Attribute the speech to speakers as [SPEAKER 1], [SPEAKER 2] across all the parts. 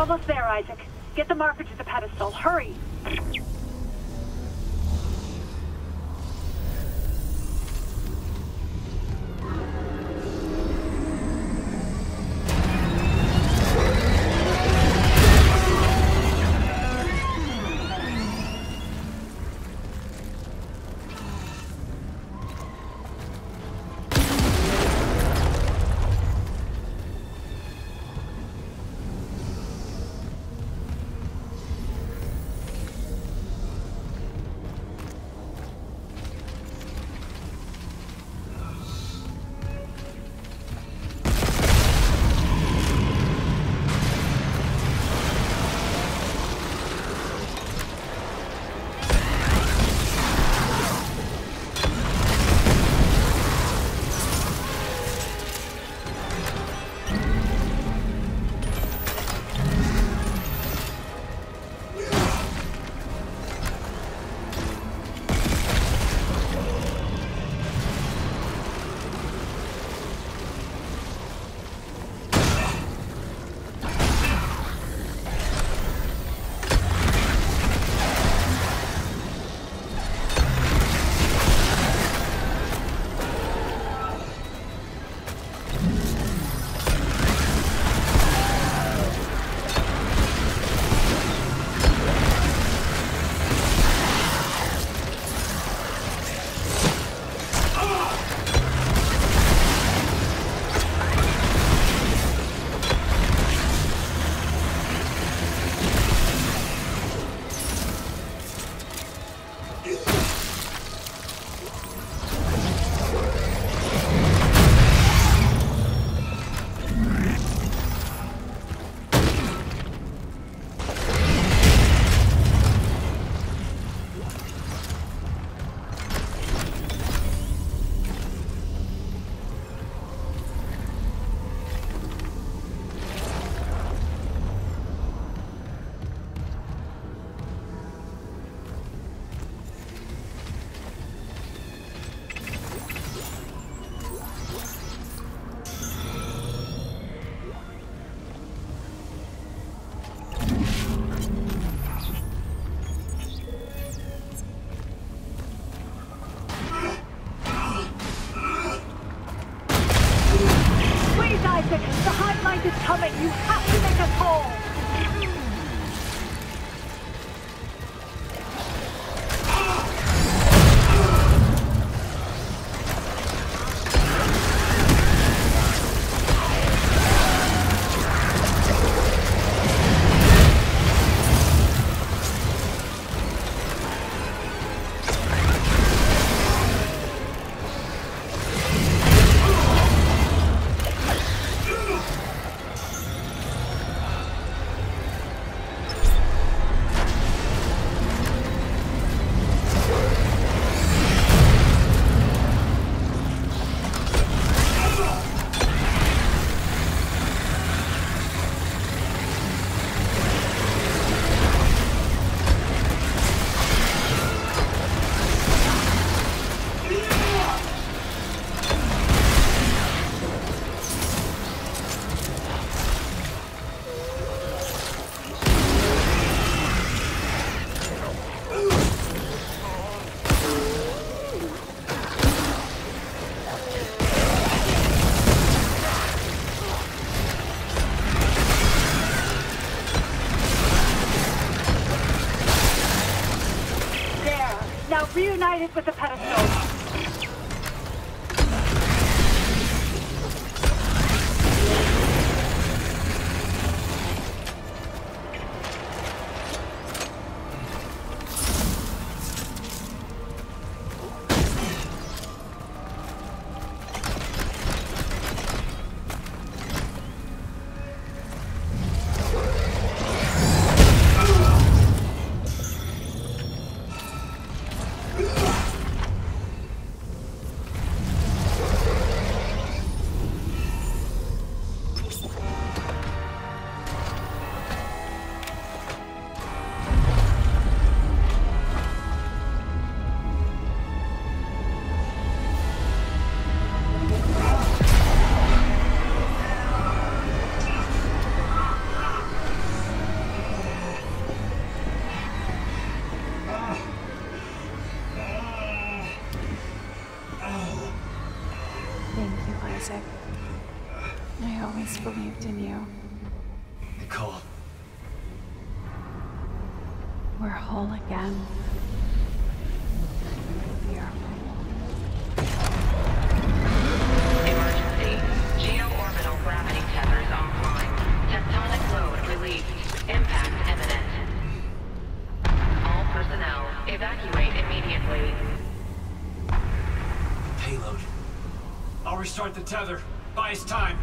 [SPEAKER 1] almost there, Isaac. Get the marker to the pedestal. Hurry!
[SPEAKER 2] Evacuate immediately.
[SPEAKER 3] Payload. I'll restart the tether. Buy us time.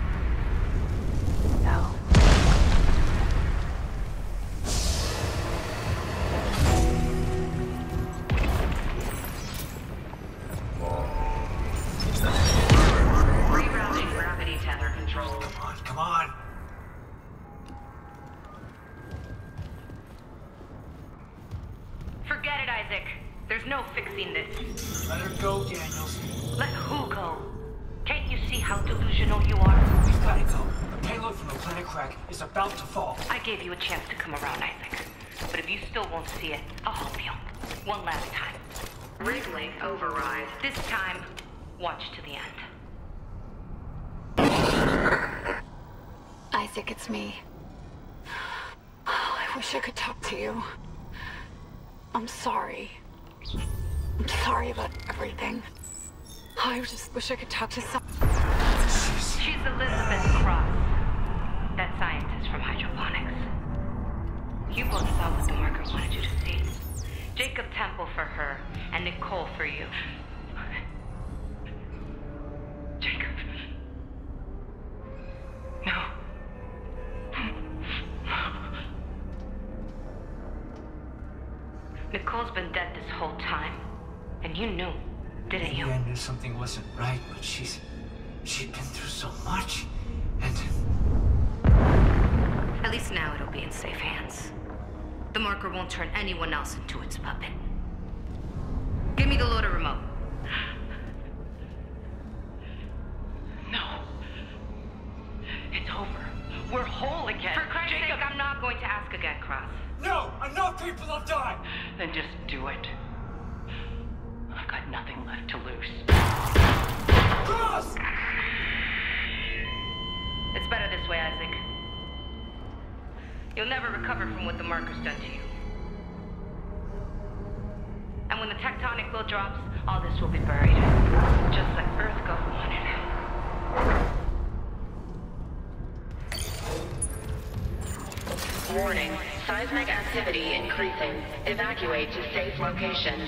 [SPEAKER 2] Isaac. But if you still won't see it, I'll help you. One last time. Wrigley override. This time, watch to the end.
[SPEAKER 4] Isaac, it's me. Oh, I wish I could talk to you. I'm sorry. I'm sorry about everything. I just wish I could talk to
[SPEAKER 3] someone.
[SPEAKER 2] She's Elizabeth Cross, Temple for her, and Nicole for you. Jacob. No. Nicole's been dead this whole time. And you knew, didn't you?
[SPEAKER 3] I knew something wasn't right, but she's... She'd been through so much. And...
[SPEAKER 2] At least now it'll be in safe hands. The marker won't turn anyone else into its puppet. Give me the loader remote. No. It's over. We're whole again. For Christ's sake, I'm not going to ask again, Cross.
[SPEAKER 3] No! Enough people have died!
[SPEAKER 5] Then just do it. I've got nothing left to lose.
[SPEAKER 3] Cross!
[SPEAKER 2] It's better this way, Isaac. You'll never recover from what the marker's done to you. And when the tectonic load drops, all this will be buried. Just like Earth God wanted.
[SPEAKER 6] Warning. Seismic activity increasing. Evacuate to safe location.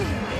[SPEAKER 3] I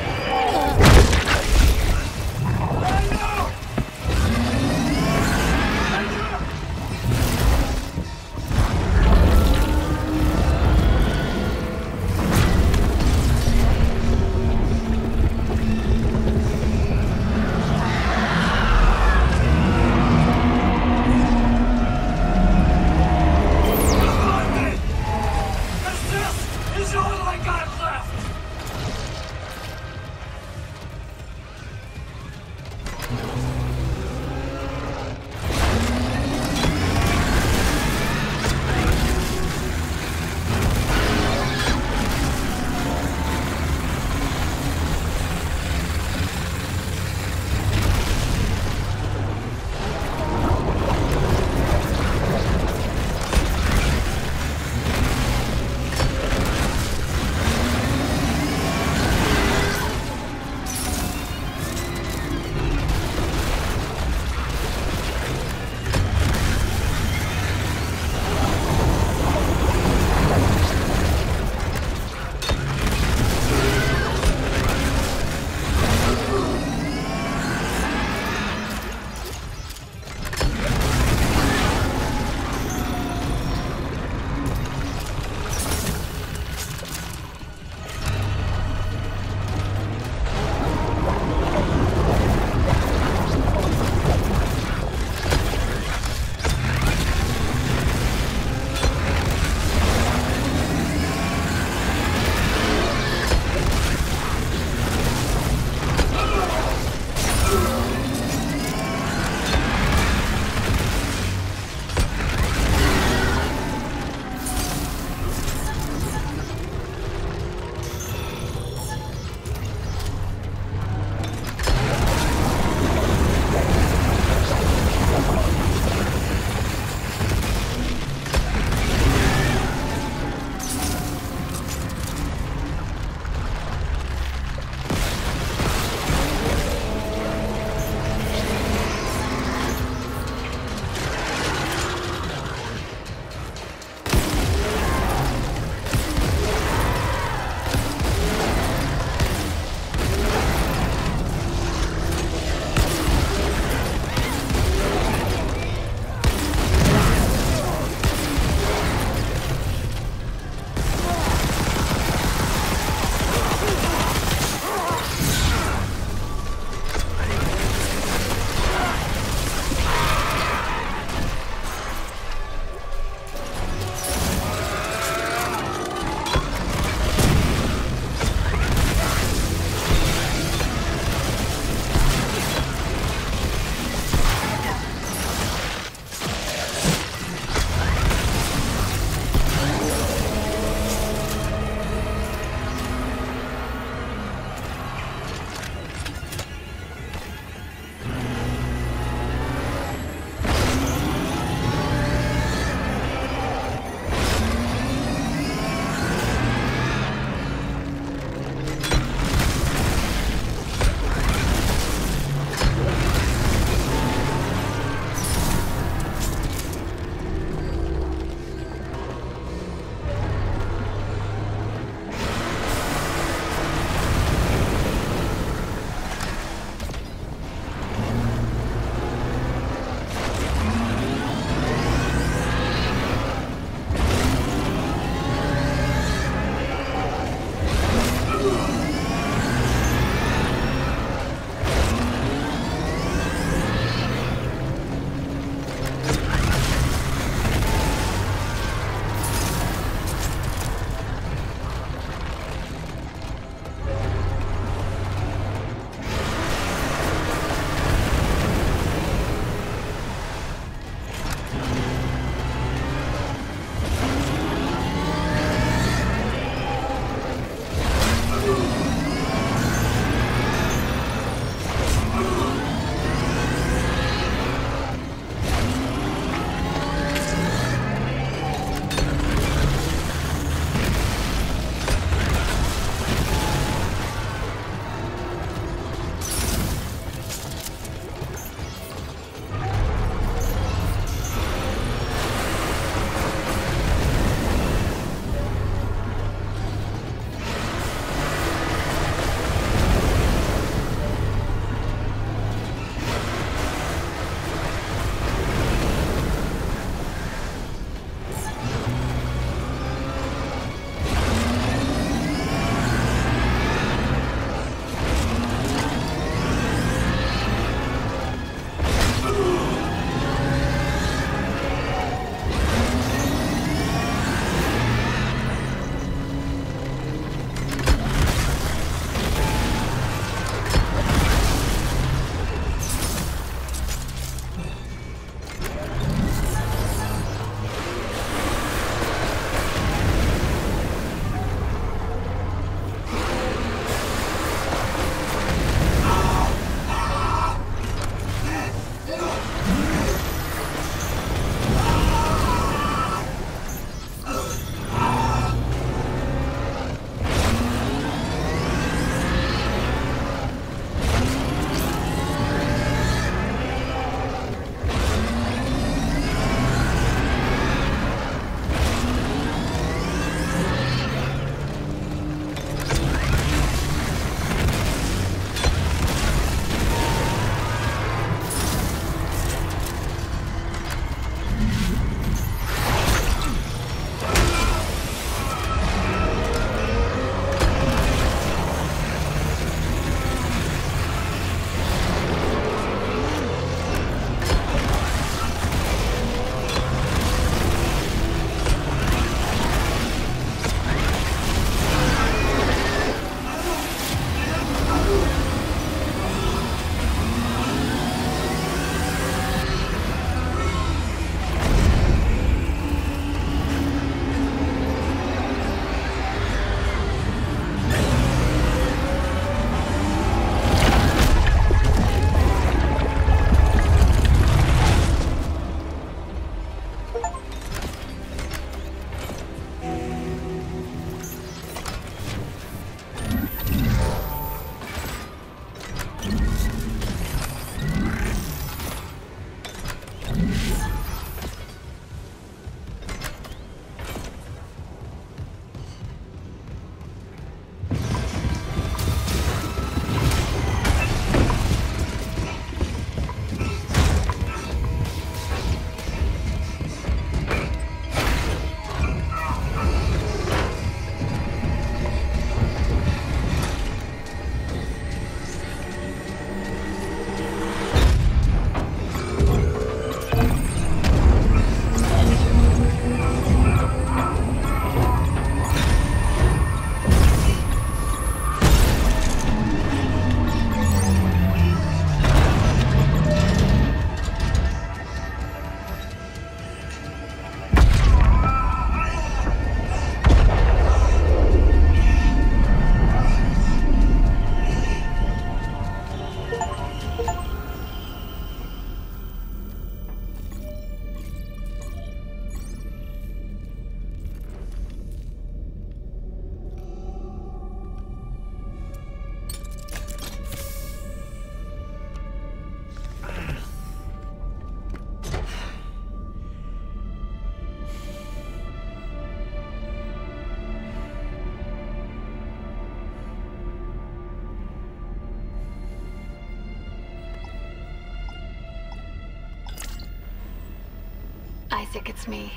[SPEAKER 4] Isaac, it's me.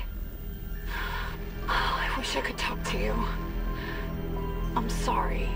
[SPEAKER 4] Oh, I wish I could talk to you. I'm sorry.